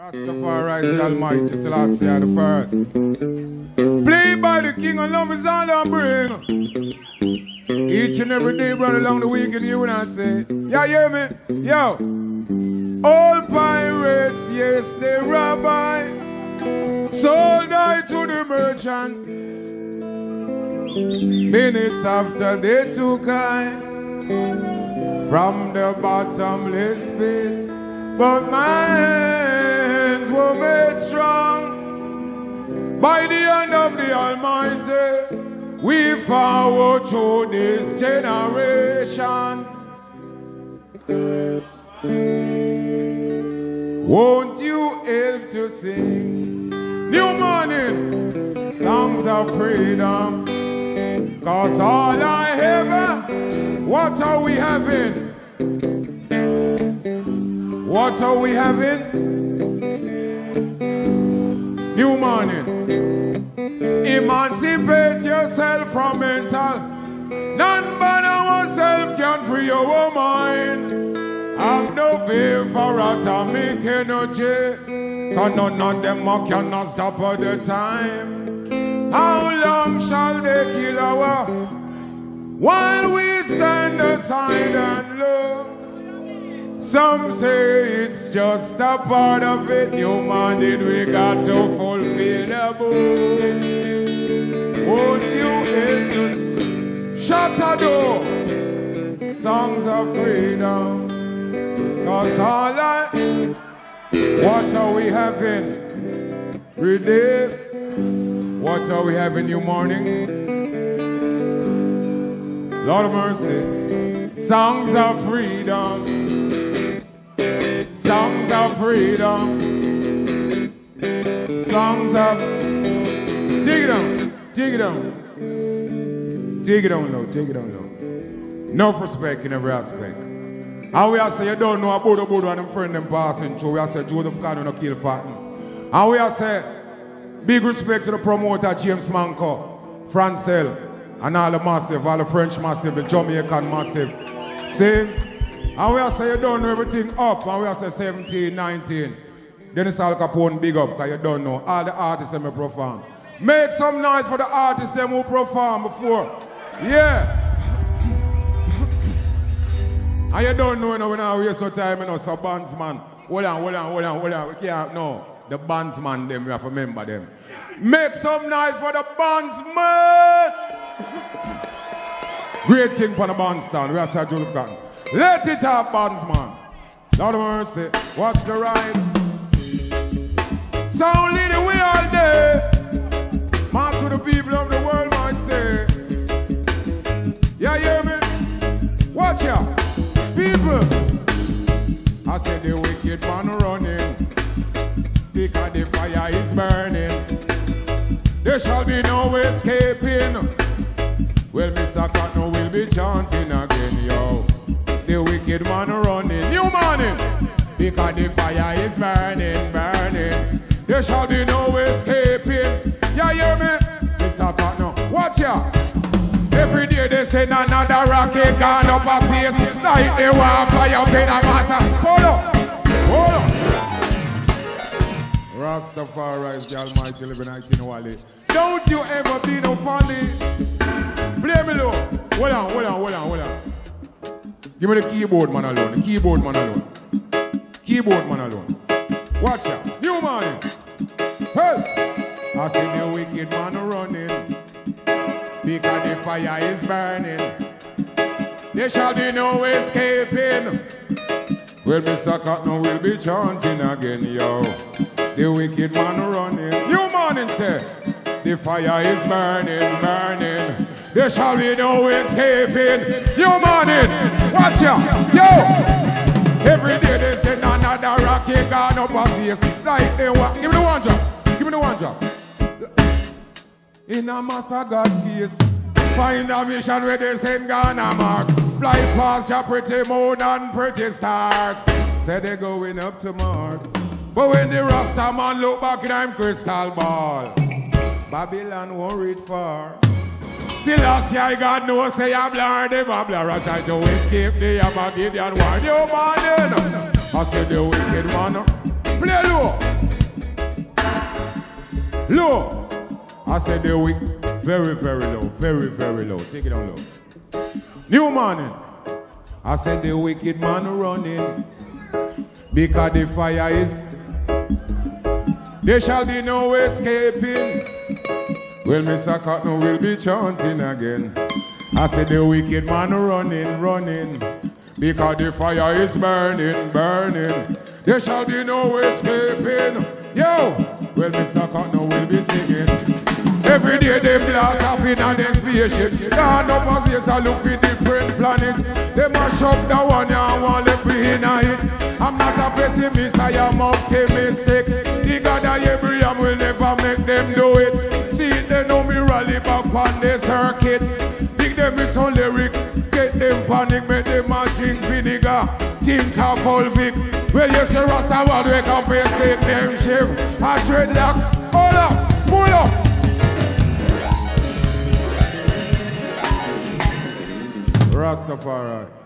Rastafari is Almighty Selassie the first. Played by the King of Love is all I bring. Each and every day, brother, along the weekend, you when I say, Yeah, hear me? Yo. All pirates, yes, they rabbi. Sold I to the merchant. Minutes after they took I from the bottomless pit. But my were made strong by the hand of the Almighty. We forward through this generation. Won't you help to sing new morning songs of freedom? Cause all I ever, uh, what are we having? What are we having? Morning. Emancipate yourself from mental. None but ourselves can free your mind. Have no fear for atomic energy. Cause none of them cannot stop at the time. How long shall they kill our while we stand aside and look? Some say it's just a part of it. Human we got to fulfill the book. Won't you help shut a door? Songs of freedom. Cause all I, what are we having? Redeem. What are we having new morning? Lord of mercy. Songs of freedom freedom, songs of. dig it down, dig it down, dig it down low, take it down low. Enough respect in every aspect. And we are say you don't know about the Buddha and them friend them passing through. We are say Joseph God no kill Fatten. And we are say big respect to the promoter James Manco, Francel, and all the massive, all the French massive, the Jamaican massive. See? And we are say you don't know everything up, and we are say 17, 19. Dennis Alcapone big up, because you don't know all the artists that may perform. Make some noise for the artists them who perform before. Yeah. and you don't know, you know, when I waste no time, you know, so bandsman. Hold on, hold on, hold on, hold on. We can't, no. The bandsman, them, we have to remember them. Make some noise for the bandsman. Great thing for the bandstand. We are Sir Cotton. Let it up, bandsman. Lord mercy, watch the ride. Sound the we all day. March to the people of the world might say. Yeah, hear me? Watch ya. People. I said the wicked man running. Because the fire is burning. There shall be wicked one running. New morning, because the fire is burning, burning. There shall be no escaping. Yeah, hear me? Mr. Partner, watch ya. Every day they say another rocket gone up a pace. Like they want fire up in a matter. Hold up, hold up. Rastafari is the Almighty living 19 Wally. Don't you ever be no funny. Blame me low. Hold on, hold on, Give me the keyboard man alone. The keyboard man alone. Keyboard man alone. Watch out. New morning. Hey. I see the wicked man running. Because the fire is burning. There shall be no escaping. Well, Mr. Cotton will be chanting again, yo. The wicked man running. New morning, sir. The fire is burning, burning. There shall be no escaping. You morning, watch ya, yo. Every day they say another rocket gone up a face. Like they want. Give me the one drop. Give me the one drop. In a master God case, find a mission where they send Ghana mark. Fly past your pretty moon and pretty stars. Say they going up to Mars. But when the Rasta man look back in them crystal ball, Babylon won't reach far. See last year God knows say I'm blurred the babbler I try to escape the Armageddon war You man I said the wicked man Play low Low. I said the weak. Very, very low. Very, very low. Take it on low. New morning. I said the wicked man running. Because the fire is. There shall be no escaping. Well, Mr. Cotton will be chanting again. I said the wicked man running, running. Because the fire is burning, burning. There shall be no escaping. Yo! Well, Mr. Cotton will be singing. Every day they blast off in an spaceship. Down up a place I look for different planet. They mash up the one and want left in it. I'm not a pessimist, I am optimistic. The God of Abraham will never make them do it. See, they know me rally back on the circuit. Dig them with some lyrics, get them panic, make them a drink vinegar. Think of Volvic. Well, you see Rasta up and say them ship. I dreadlock, hold up, pull up. Rastafari.